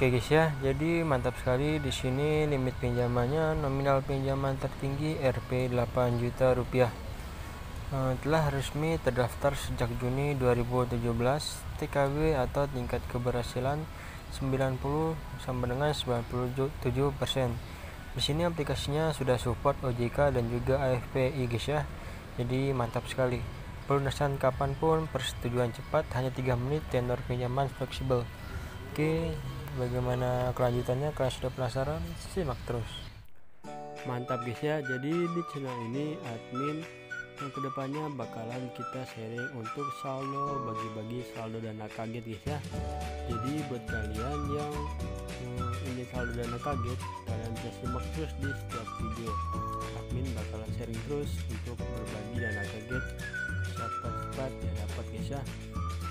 Oke guys ya, jadi mantap sekali di sini limit pinjamannya nominal pinjaman tertinggi Rp 8 juta rupiah. Eh, telah resmi terdaftar sejak Juni 2017 TKW atau tingkat keberhasilan 90 sampai dengan 97 persen. Di sini aplikasinya sudah support OJK dan juga AFPI guys ya. Jadi mantap sekali. Pelunasan kapan pun, persetujuan cepat, hanya 3 menit, tenor pinjaman fleksibel. Oke, bagaimana kelanjutannya? Kalian sudah penasaran simak terus. Mantap guys ya. Jadi di channel ini admin yang ke depannya bakalan kita sharing untuk saldo bagi-bagi saldo dana kaget guys ya. Jadi buat kalian yang hmm, ingin saldo dana kaget kalian bisa simak terus di setiap video. Admin bakalan sharing terus untuk berbagi dana kaget cepat-cepat ya dapat guys ya.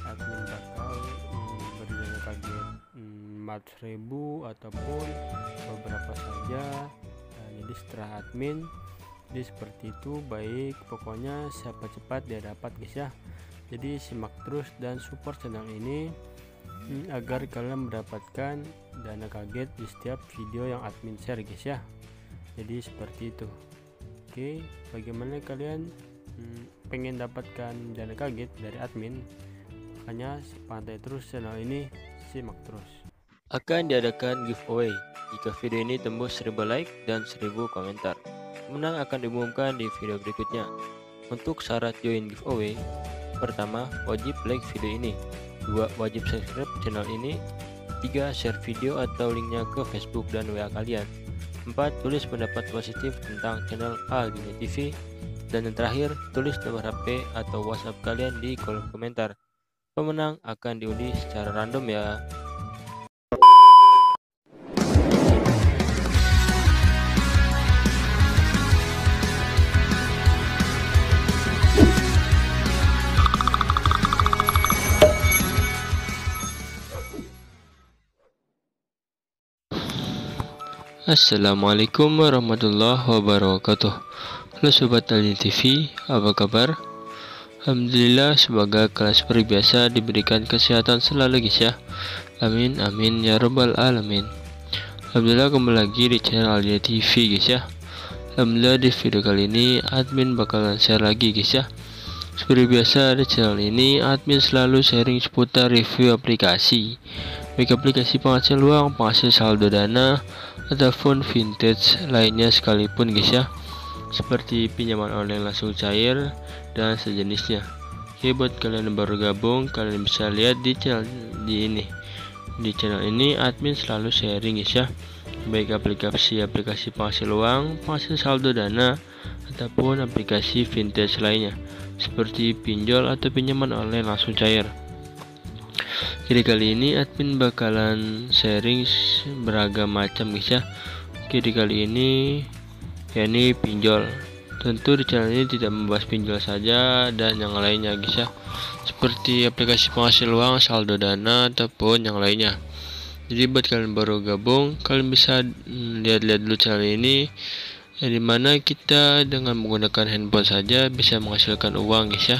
Admin bakal hmm, beri dana kaget hmm, 4000 ataupun beberapa saja. Nah, jadi setelah admin jadi seperti itu baik. Pokoknya siapa cepat dia dapat guys ya. Jadi simak terus dan support channel ini hmm, agar kalian mendapatkan dana kaget di setiap video yang admin share guys ya. Jadi seperti itu. Oke bagaimana kalian hmm, pengen dapatkan dana kaget dari admin? Makanya pantai terus channel ini simak terus akan diadakan giveaway jika video ini tembus 1000 like dan 1000 komentar. Menang akan diumumkan di video berikutnya. Untuk syarat join giveaway, pertama wajib like video ini, dua wajib subscribe channel ini, tiga share video atau linknya ke Facebook dan WA kalian, empat tulis pendapat positif tentang channel Aldina TV, dan yang terakhir tulis nomor HP atau WhatsApp kalian di kolom komentar. Pemenang akan diundi secara random ya. Assalamualaikum warahmatullahi wabarakatuh. Halo Sobat Alin TV, apa kabar? Alhamdulillah semoga kelas perbiasa diberikan kesehatan selalu guys ya. Amin amin ya robbal alamin. Alhamdulillah kembali lagi di channel Alin TV guys ya. Alhamdulillah di video kali ini admin bakalan share lagi guys ya Seperti biasa di channel ini admin selalu sharing seputar review aplikasi. Baik aplikasi penghasil uang, penghasil saldo dana, ataupun vintage lainnya sekalipun guys ya. Seperti pinjaman online langsung cair dan sejenisnya. Oke buat kalian yang baru gabung kalian bisa lihat di channel di ini. Di channel ini admin selalu sharing guys ya. Baik aplikasi-aplikasi penghasil uang penghasil saldo dana ataupun aplikasi vintage lainnya seperti pinjol atau pinjaman online langsung cair. Jadi kali ini admin bakalan sharing beragam macam ya Jadi kali ini ya ini pinjol. Tentu di channel ini tidak membahas pinjol saja dan yang lainnya ya seperti aplikasi penghasil uang saldo dana ataupun yang lainnya. Jadi buat kalian baru gabung kalian bisa lihat-lihat dulu channel ini ya di mana kita dengan menggunakan handphone saja bisa menghasilkan uang guys ya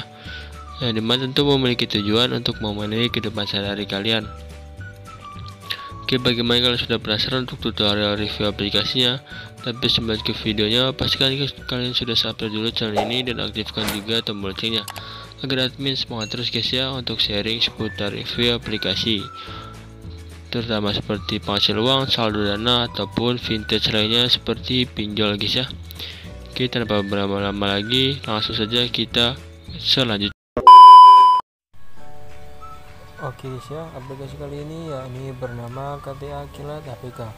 yang di mana tentu memiliki tujuan untuk memenuhi kehidupan sehari-hari kalian. Oke, bagaimana kalian sudah penasaran untuk tutorial review aplikasinya? Tapi sebelum ke videonya, pastikan kalian sudah subscribe dulu channel ini dan aktifkan juga tombol loncengnya agar admin semangat terus guys ya untuk sharing seputar review aplikasi terutama seperti penghasil uang, saldo dana, ataupun vintage lainnya seperti pinjol guys ya. Oke, tanpa berlama-lama lagi, langsung saja kita selanjutnya. Oke guys ya, aplikasi kali ini ya ini bernama KTA Kilat APK.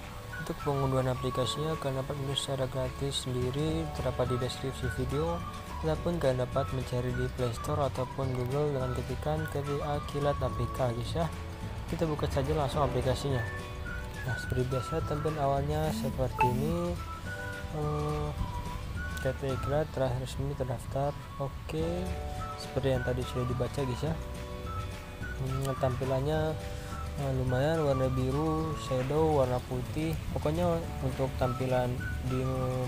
Untuk pengunduhan aplikasinya kalian dapat menulis secara gratis sendiri terdapat di deskripsi video ataupun kalian dapat mencari di Play Store ataupun Google dengan ketikan KTA Kilat APK guys ya. Kita buka saja langsung aplikasinya. Nah seperti biasa tampilan awalnya seperti ini. Hmm, KTA Kilat telah resmi terdaftar. Oke, seperti yang tadi sudah dibaca guys ya hmm, tampilannya uh, lumayan warna biru shadow warna putih pokoknya untuk tampilan di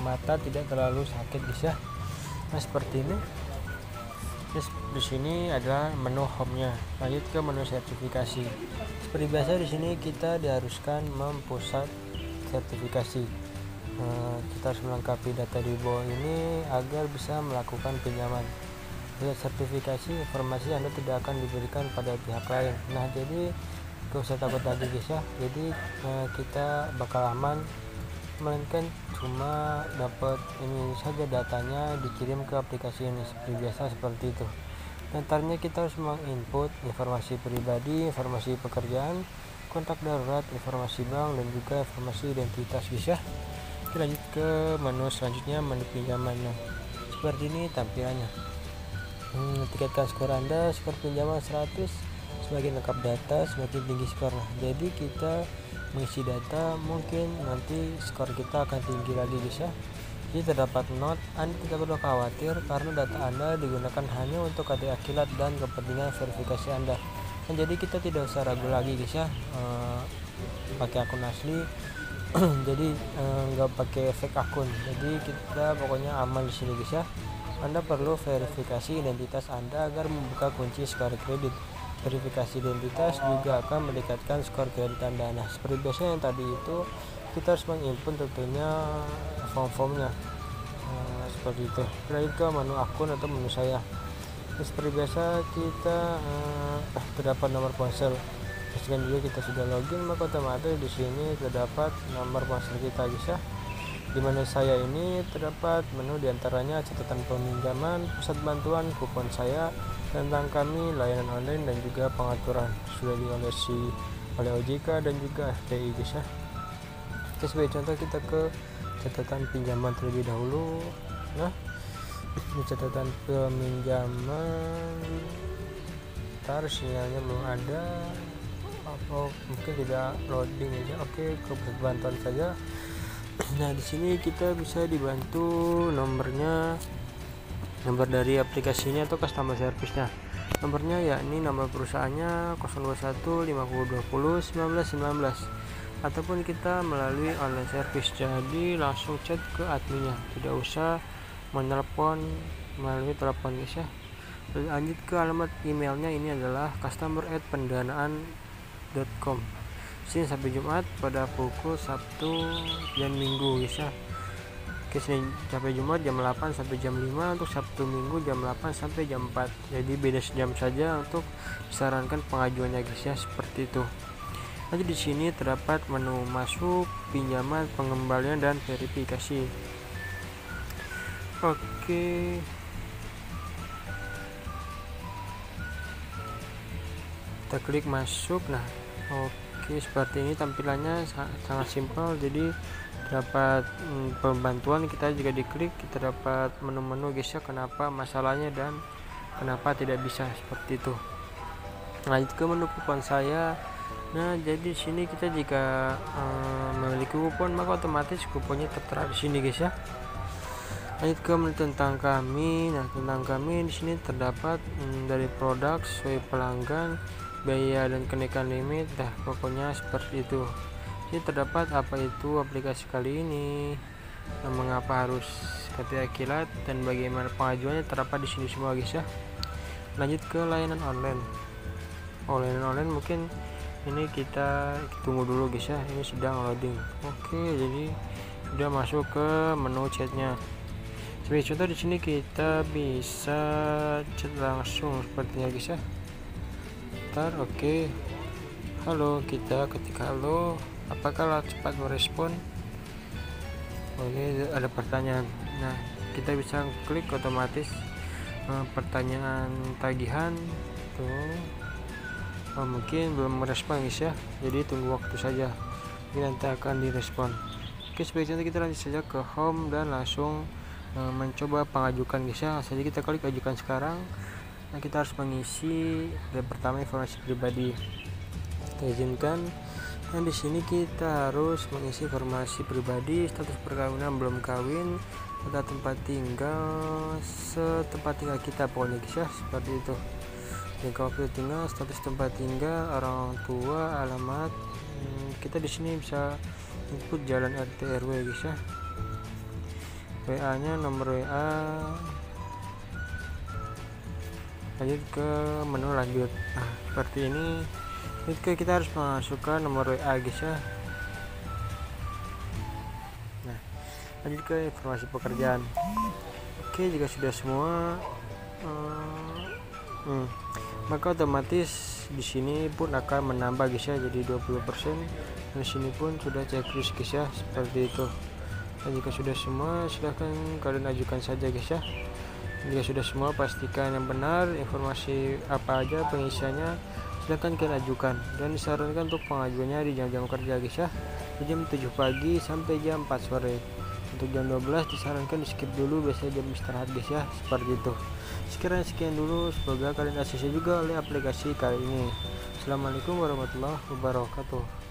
mata tidak terlalu sakit guys ya nah seperti ini Terus di sini adalah menu home-nya. Lanjut ke menu sertifikasi. Seperti biasa di sini kita diharuskan mempusat sertifikasi. Nah, kita harus melengkapi data di bawah ini agar bisa melakukan pinjaman. Dengan sertifikasi informasi Anda tidak akan diberikan pada pihak lain. Nah, jadi gak usah takut lagi guys ya. Jadi eh, kita bakal aman melainkan cuma dapat ini saja datanya dikirim ke aplikasi ini seperti biasa seperti itu. Nantinya kita harus menginput informasi pribadi informasi pekerjaan kontak darurat informasi bank dan juga informasi identitas bisa kita lanjut ke menu selanjutnya menu pinjamannya seperti ini tampilannya. Hmm, tiketkan skor anda skor pinjaman 100 semakin lengkap data semakin tinggi skor jadi kita mengisi data mungkin nanti skor kita akan tinggi lagi bisa jadi terdapat not Anda tidak perlu khawatir karena data Anda digunakan hanya untuk KTA kilat dan kepentingan verifikasi Anda. Nah, jadi kita tidak usah ragu lagi guys ya. E, pakai akun asli jadi eh, nggak e, pakai fake akun. Jadi kita pokoknya aman di sini guys ya. Anda perlu verifikasi identitas Anda agar membuka kunci skor kredit verifikasi identitas juga akan meningkatkan skor kredit Anda. Nah, seperti biasa yang tadi itu kita harus menginput tentunya form-formnya nah, seperti itu. Kita ke menu akun atau menu saya. Nah, seperti biasa kita uh, terdapat nomor ponsel. Pastikan juga kita sudah login maka otomatis di sini terdapat nomor ponsel kita bisa di mana saya ini terdapat menu di antaranya catatan peminjaman, pusat bantuan, kupon saya, tentang kami layanan online dan juga pengaturan. Sudah diolesi oleh OJK dan juga FPI guys ya. Oke sebagai contoh kita ke catatan pinjaman terlebih dahulu nah ini catatan peminjaman. Ntar sinyalnya belum ada. Atau mungkin tidak loading aja. Oke ke bantuan saja. Nah di sini kita bisa dibantu nomornya nomor dari aplikasinya atau customer service-nya? Nomornya yakni nama perusahaannya 021 5020 1919 ataupun kita melalui online service. Jadi langsung chat ke adminnya. Tidak usah menelpon melalui telepon guys ya. Lanjut ke alamat emailnya. Ini adalah customer at pendanaan.com Senin sampai Jumat pada pukul Sabtu dan Minggu guys ya Oke Senin sampai Jumat jam 8 sampai jam 5 untuk Sabtu Minggu jam 8 sampai jam 4 jadi beda sejam saja untuk disarankan pengajuannya guys ya seperti itu. Nanti di sini terdapat menu masuk pinjaman pengembalian dan verifikasi. Oke. Kita klik masuk. Nah oke seperti ini tampilannya sangat simpel. Jadi dapat hmm, pembantuan kita juga diklik kita dapat menu-menu guys ya kenapa masalahnya dan kenapa tidak bisa seperti itu. Lanjut ke menu kupon saya. Nah jadi sini kita jika um, memiliki kupon maka otomatis kuponnya tertera di sini guys ya. Lanjut ke menu tentang kami. Nah tentang kami di sini terdapat um, dari produk sesuai pelanggan biaya dan kenaikan limit. Dah pokoknya seperti itu ini terdapat apa itu aplikasi kali ini? Dan mengapa harus KTA kilat dan bagaimana pengajuannya? Terdapat di sini semua guys ya. Lanjut ke layanan online. Oh layanan online mungkin ini kita tunggu dulu guys ya. Ini sedang loading. Oke jadi sudah masuk ke menu chatnya. Sebagai contoh di sini kita bisa chat langsung sepertinya guys ya. Ntar oke. Halo kita ketika halo apakah cepat merespon? Oh ini ada pertanyaan. Nah kita bisa klik otomatis uh, pertanyaan tagihan. Tuh. Oh, mungkin belum merespon guys ya. Jadi tunggu waktu saja. Ini nanti akan direspon. Oke sebagai contoh kita lanjut saja ke home dan langsung uh, mencoba pengajukan guys ya. Saja kita klik ajukan sekarang. Nah kita harus mengisi yang pertama informasi pribadi. Kita izinkan Nah, di sini kita harus mengisi informasi pribadi, status perkawinan belum kawin, data tempat tinggal, setempat tinggal kita pokoknya guys ya, seperti itu. Jika waktu tinggal, status tempat tinggal, orang tua, alamat. Hmm, kita di sini bisa input jalan RT RW guys ya. WA-nya nomor WA lanjut ke menu lanjut nah seperti ini Jadi kita harus masukkan nomor WA guys ya. Nah lanjut ke informasi pekerjaan. Oke jika sudah semua hmm, hmm, maka otomatis di sini pun akan menambah guys ya. Jadi 20% dan sini pun sudah checklist guys ya seperti itu. Dan jika sudah semua silahkan kalian ajukan saja guys ya. Jika sudah semua pastikan yang benar informasi apa aja pengisiannya silahkan kalian ajukan dan disarankan untuk pengajuannya di jam-jam kerja guys ya. Di jam 7 pagi sampai jam 4 sore. Untuk jam 12 disarankan di skip dulu biasanya jam istirahat guys ya seperti itu. Sekiranya sekian dulu. Semoga kalian asisi juga oleh aplikasi kali ini. Assalamualaikum warahmatullahi wabarakatuh